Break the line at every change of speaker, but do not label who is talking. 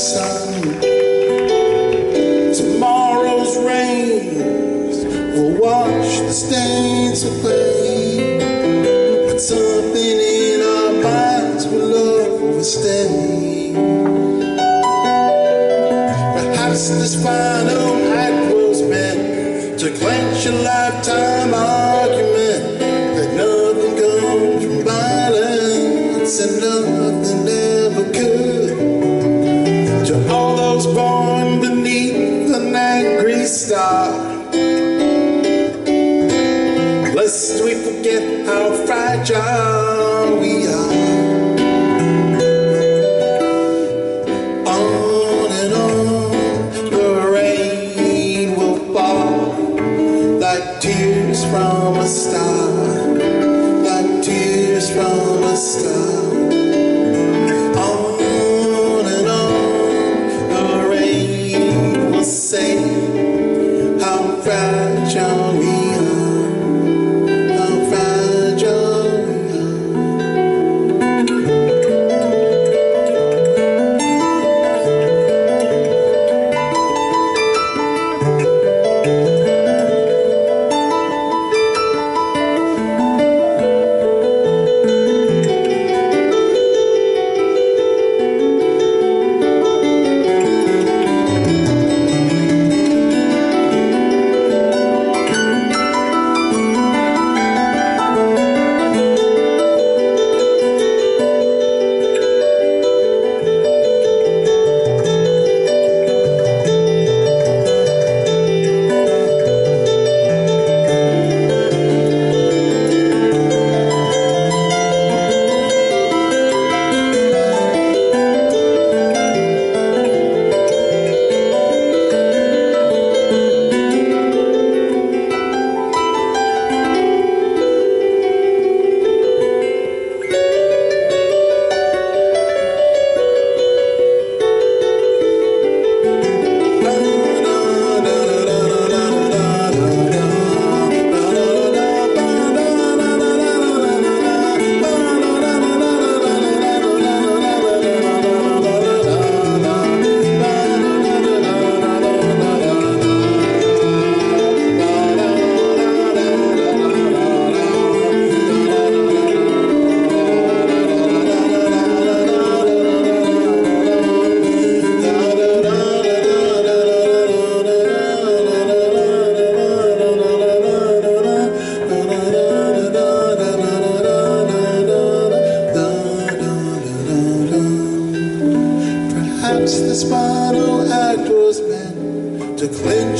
sun. Tomorrow's rains will wash the stains away. But something in our minds will love will stay. Perhaps this final act was meant to clench a lifetime argument. lust, we forget how fragile we are. On and on, the rain will fall like tears from a star, like tears from a star.